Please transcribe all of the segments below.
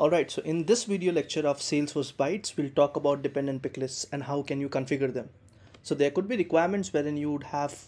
Alright, so in this video lecture of Salesforce Bytes, we'll talk about dependent pick lists and how can you configure them. So there could be requirements wherein you would have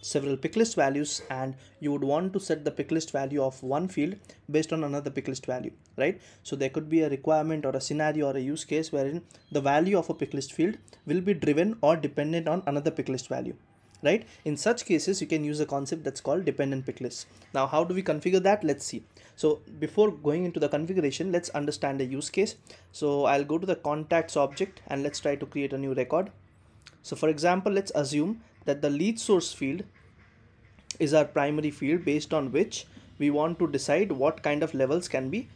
several pick list values and you would want to set the pick list value of one field based on another pick list value, right? So there could be a requirement or a scenario or a use case wherein the value of a pick list field will be driven or dependent on another pick list value right? In such cases you can use a concept that's called dependent pick list now how do we configure that? Let's see. So before going into the configuration let's understand the use case. So i'll go to the contacts object and let's try to create a new record. So for example let's assume that the lead source field is our primary field based on which we want to decide what kind of levels can be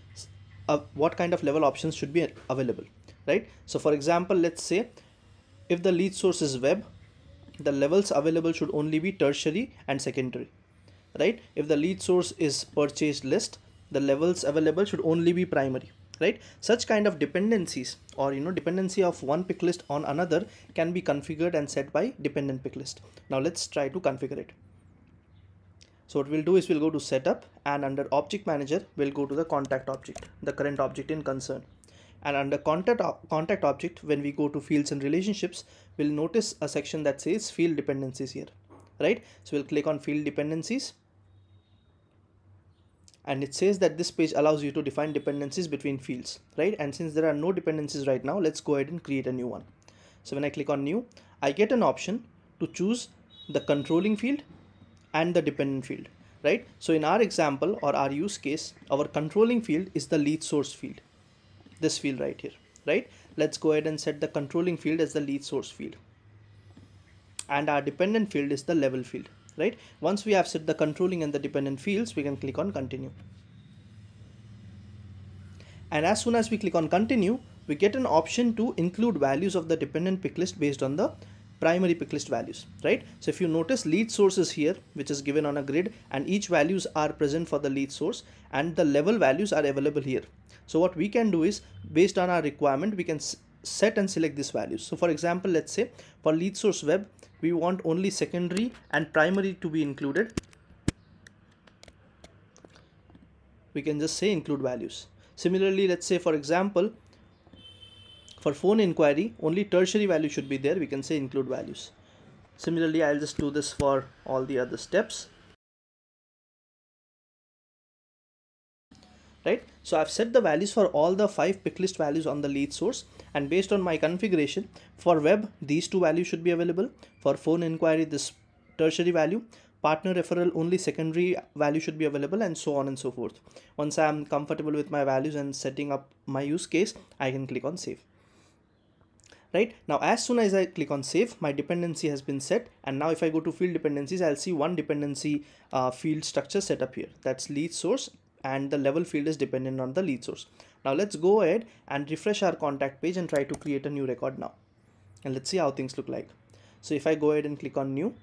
uh, what kind of level options should be available right? So for example let's say if the lead source is web the levels available should only be tertiary and secondary right? If the lead source is purchased list the levels available should only be primary right? Such kind of dependencies or you know dependency of one pick list on another can be configured and set by dependent pick list. Now let's try to configure it. So what we'll do is we'll go to setup and under object manager we'll go to the contact object the current object in concern and under contact, contact object when we go to fields and relationships we'll notice a section that says field dependencies here right? So we'll click on field dependencies. And it says that this page allows you to define dependencies between fields right? And since there are no dependencies right now let's go ahead and create a new one. So when I click on new I get an option to choose the controlling field and the dependent field right? So in our example or our use case our controlling field is the lead source field this field right here right? Let's go ahead and set the controlling field as the lead source field. And our dependent field is the level field right? Once we have set the controlling and the dependent fields we can click on continue. And as soon as we click on continue we get an option to include values of the dependent pick list based on the primary pick list values right? So if you notice lead sources here which is given on a grid and each values are present for the lead source and the level values are available here. So what we can do is based on our requirement we can set and select these values. So for example let's say for lead source web we want only secondary and primary to be included. We can just say include values. Similarly let's say for example for phone inquiry only tertiary value should be there. We can say include values. Similarly I'll just do this for all the other steps. Right? So I've set the values for all the five pick list values on the lead source. And based on my configuration for web these two values should be available. For phone inquiry this tertiary value. Partner referral only secondary value should be available and so on and so forth. Once I'm comfortable with my values and setting up my use case I can click on save right? Now as soon as I click on save my dependency has been set. And now if I go to field dependencies I'll see one dependency uh, field structure set up here. That's lead source. And the level field is dependent on the lead source. Now let's go ahead and refresh our contact page and try to create a new record now. And let's see how things look like. So if I go ahead and click on new.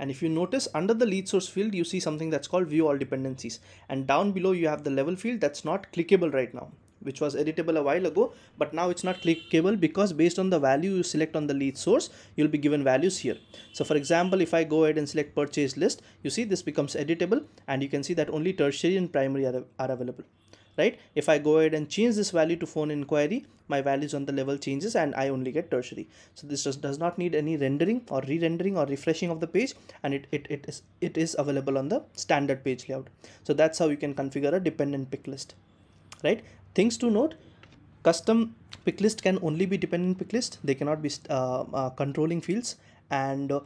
And if you notice under the lead source field you see something that's called view all dependencies. And down below you have the level field that's not clickable right now which was editable a while ago but now it's not clickable because based on the value you select on the lead source you'll be given values here. So for example if i go ahead and select purchase list you see this becomes editable and you can see that only tertiary and primary are, are available right? If i go ahead and change this value to phone inquiry my values on the level changes and i only get tertiary. So this just does not need any rendering or re-rendering or refreshing of the page and it, it, it is it is available on the standard page layout. So that's how you can configure a dependent pick list right? Things to note custom pick list can only be dependent pick list. They cannot be uh, uh, controlling fields. And uh,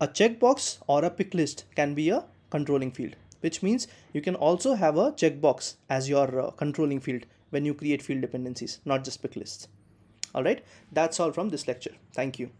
a checkbox or a pick list can be a controlling field which means you can also have a checkbox as your uh, controlling field when you create field dependencies not just pick lists. All right? That's all from this lecture. Thank you